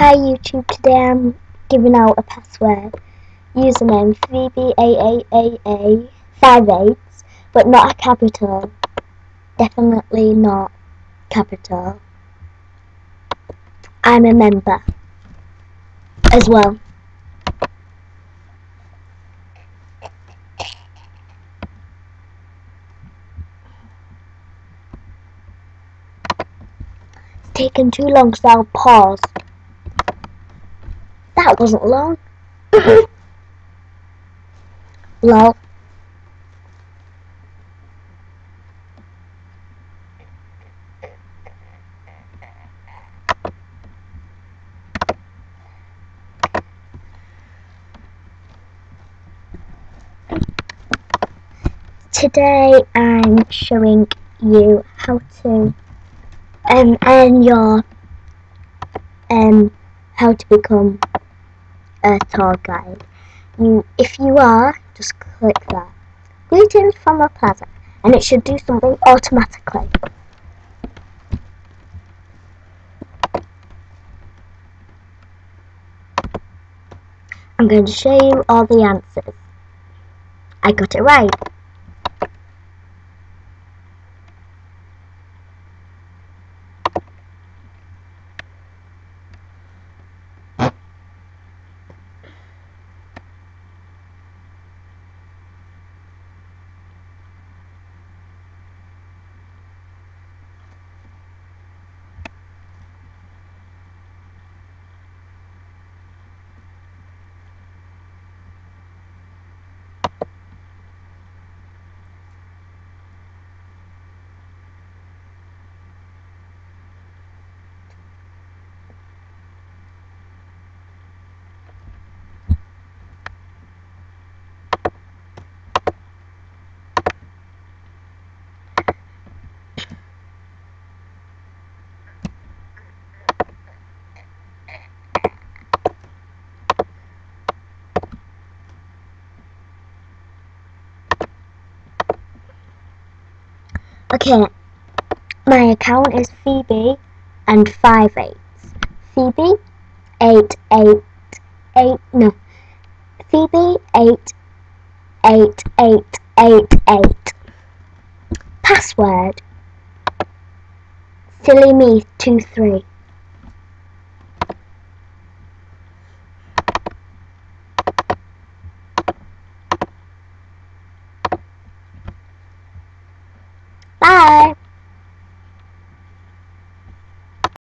Hi YouTube, today I'm giving out a password. Username PhoebeAAAA58, but not a capital. Definitely not capital. I'm a member as well. It's taken too long so I'll pause. Wasn't long. Lol. Today I'm showing you how to um earn your um how to become a tour guide. You if you are, just click that. Greetings from a plaza and it should do something automatically. I'm going to show you all the answers. I got it right. Okay, my account is Phoebe and five eights. Phoebe eight eight eight no Phoebe eight eight eight eight eight. Password Silly me two three.